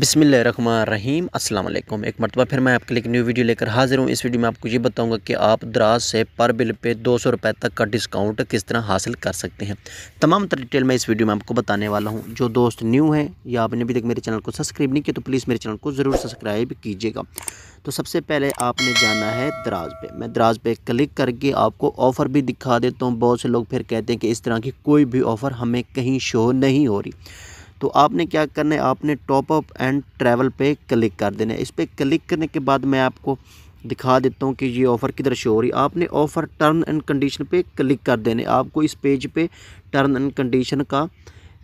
बिसमीम अस्सलाम वालेकुम एक मरतबा फिर मैं आपके लिए एक न्यू वीडियो लेकर हाजिर हूँ। इस वीडियो में आपको ये बताऊँगा कि आप दराज से पर बिल पे दो सौ रुपये तक का डिस्काउंट किस तरह हासिल कर सकते हैं। तमाम डिटेल मैं इस वीडियो में आपको बताने वाला हूँ। जो दोस्त न्यू हैं या आपने अभी तक मेरे चैनल को सब्सक्राइब नहीं किया तो प्लीज़ मेरे चैनल को ज़रूर सब्सक्राइब कीजिएगा। तो सबसे पहले आपने जाना है दराज पे। मैं दराज पे क्लिक करके आपको ऑफ़र भी दिखा देता हूँ। बहुत से लोग फिर कहते हैं कि इस तरह की कोई भी ऑफ़र हमें कहीं शो नहीं हो रही। तो आपने क्या करना है? आपने टॉप अप एंड ट्रैवल पे क्लिक कर देना है। इस पर क्लिक करने के बाद मैं आपको दिखा देता हूँ कि ये ऑफ़र किधर शो हो रही आपने ऑफ़र टर्न एंड कंडीशन पे क्लिक कर देने आपको इस पेज पे टर्न एंड कंडीशन का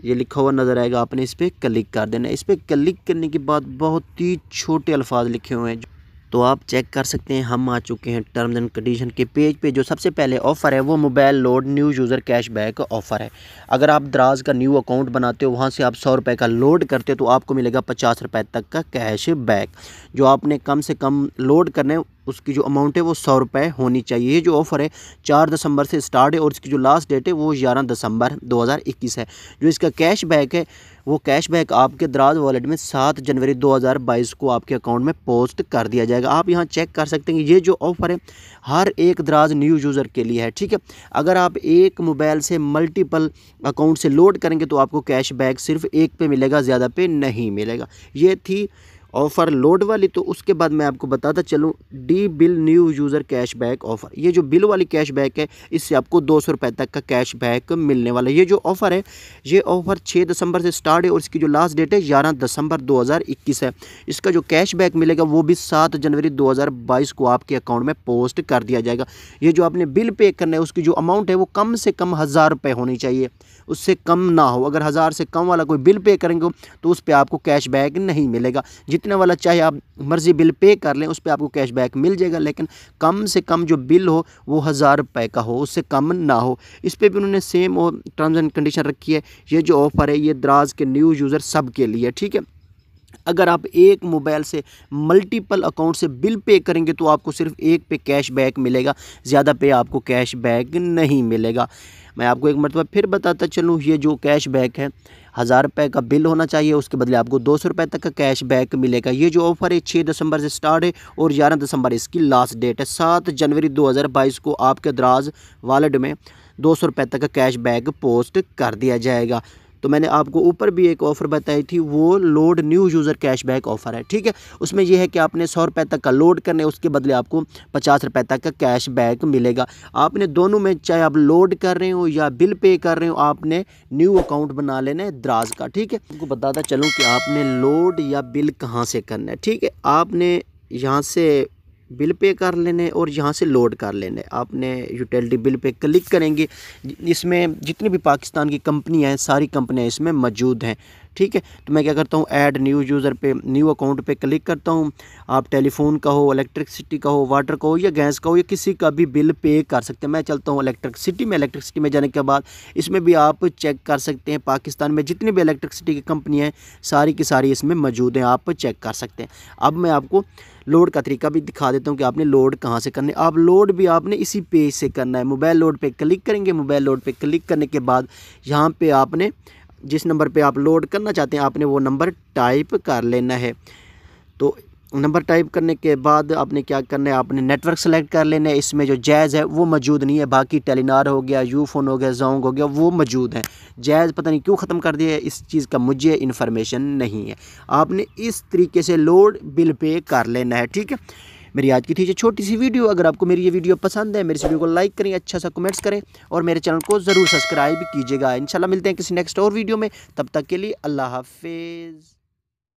ये लिखा हुआ नज़र आएगा। आपने इस पर क्लिक कर देना इस पर क्लिक करने के बाद बहुत ही छोटे अल्फाज लिखे हुए हैं। तो आप चेक कर सकते हैं, हम आ चुके हैं टर्म्स एंड कंडीशन के पेज पे, जो सबसे पहले ऑफ़र है, वो mobile load new user cashback offer है। अगर आप दराज का न्यू अकाउंट बनाते हो, वहाँ से आप सौ रुपये का लोड करते हो तो आपको मिलेगा पचास रुपये तक का कैश बैक जो आपने कम से कम लोड करने उसकी जो अमाउंट है वो सौ रुपये होनी चाहिए। ये जो ऑफ़र है, चार दिसंबर से स्टार्ट है और इसकी जो लास्ट डेट है, वो ग्यारह दिसंबर 2021 है। जो इसका कैश बैक है, वो कैश बैक आपके दराज वॉलेट में सात जनवरी 2022 को आपके अकाउंट में पोस्ट कर दिया जाएगा। आप यहाँ चेक कर सकते हैं कि ये जो ऑफ़र है, हर एक दराज न्यू यूज़र के लिए है, ठीक है? अगर आप एक मोबाइल से मल्टीपल अकाउंट से लोड करेंगे तो आपको कैश सिर्फ़ एक पे मिलेगा, ज़्यादा पे नहीं मिलेगा। ये थी ऑफ़र लोड वाली तो उसके बाद मैं आपको बताता चलूँ, the bill new user cashback offer. ये जो बिल वाली कैशबैक है, इससे आपको दो सौ रुपये तक का कैशबैक मिलने वाला है। ये जो ऑफ़र है, ये ऑफ़र छः दिसंबर से स्टार्ट है और इसकी जो लास्ट डेट है, ग्यारह दिसंबर दो हज़ार इक्कीस है। इसका जो कैशबैक मिलेगा, वो भी सात जनवरी दो हज़ार बाईस को आपके अकाउंट में पोस्ट कर दिया जाएगा। ये जो आपने बिल पे करना है, उसकी जो अमाउंट है, वो कम से कम हज़ार रुपये होनी चाहिए। उससे कम ना हो। अगर हज़ार से कम वाला कोई बिल पे करेंगे तो उस पर आपको कैशबैक नहीं मिलेगा। जितने वाला चाहे आप मर्ज़ी बिल पे कर लें, उस पर आपको कैशबैक मिल जाएगा, लेकिन कम से कम जो बिल हो, वो हज़ार रुपये का हो, उससे कम ना हो। इस पर भी उन्होंने सेम और टर्म्स एंड कंडीशन रखी है। ये जो ऑफ़र है, ये दराज के न्यू यूज़र सब के लिए, ठीक है? अगर आप एक मोबाइल से मल्टीपल अकाउंट से बिल पे करेंगे तो आपको सिर्फ़ एक पे कैश बैक मिलेगा, ज़्यादा पे आपको कैश बैक नहीं मिलेगा। मैं आपको एक मरतबा फिर बताता चलूँ, ये जो कैश बैक है, हज़ार रुपये का बिल होना चाहिए, उसके बदले आपको दो सौ रुपये तक का कैश बैक मिलेगा। ये जो ऑफ़र है छः दिसंबर से स्टार्ट है और ग्यारह दिसंबर इसकी लास्ट डेट है। सात जनवरी दो हज़ार बाईस को आपके दराज वालेट में दो सौ रुपये तक का कैश बैक पोस्ट कर दिया जाएगा। तो मैंने आपको ऊपर भी एक ऑफ़र बताई थी, वो load new user cashback offer है, ठीक है? उसमें यह है कि आपने सौ रुपये तक का लोड करने उसके बदले आपको पचास रुपये तक का कैशबैक मिलेगा। आपने दोनों में चाहे आप लोड कर रहे हो या बिल पे कर रहे हो, आपने न्यू अकाउंट बना लेना है द्राज का, ठीक है? आपको बताता चलूँ कि आपने लोड या बिल कहाँ से करना है, ठीक है? आपने यहाँ से बिल पे कर लेने और यहाँ से लोड कर लेने। आपने यूटिलिटी बिल पे क्लिक करेंगे। इसमें जितनी भी पाकिस्तान की कंपनियाँ हैं, सारी कंपनियाँ इसमें मौजूद हैं। ठीक है? तो मैं क्या करता हूँ ऐड न्यू यूज़र पे न्यू अकाउंट पे क्लिक करता हूँ। आप टेलीफोन का हो इलेक्ट्रिसिटी का हो वाटर का हो या गैस का हो या किसी का भी बिल पे कर सकते हैं। मैं चलता हूँ इलेक्ट्रिसिटी में इलेक्ट्रिसिटी में जाने के बाद इसमें भी आप चेक कर सकते हैं। पाकिस्तान में जितनी भी इलेक्ट्रिसिटी की कंपनियाँ हैं, सारी की सारी इसमें मौजूद हैं, आप चेक कर सकते हैं। अब मैं आपको लोड का तरीका भी दिखा देता हूँ कि आपने लोड कहाँ से करना है। आप लोड भी आपने इसी पेज से करना है। मोबाइल लोड पे क्लिक करेंगे मोबाइल लोड पे क्लिक करने के बाद यहाँ पे आपने जिस नंबर पे आप लोड करना चाहते हैं, आपने वो नंबर टाइप कर लेना है। तो नंबर टाइप करने के बाद आपने क्या करना है, आपने नेटवर्क सेलेक्ट कर लेना है। इसमें जो जैज़ है, वो मौजूद नहीं है। बाकी टेलीनार हो गया यू फ़ोन हो गया, जोंग हो गया, वो मौजूद है। जैज़ पता नहीं क्यों ख़त्म कर दिया है, इस चीज़ का मुझे इन्फॉर्मेशन नहीं है। आपने इस तरीके से लोड बिल पे कर लेना है, ठीक है? मेरी आज की थी छोटी सी वीडियो। अगर आपको मेरी ये वीडियो पसंद है, मेरी वीडियो को लाइक करें अच्छा सा कमेंट्स करें और मेरे चैनल को ज़रूर सब्सक्राइब कीजिएगा। इंशाल्लाह मिलते हैं किसी नेक्स्ट और वीडियो में। तब तक के लिए अल्लाह हाफिज़।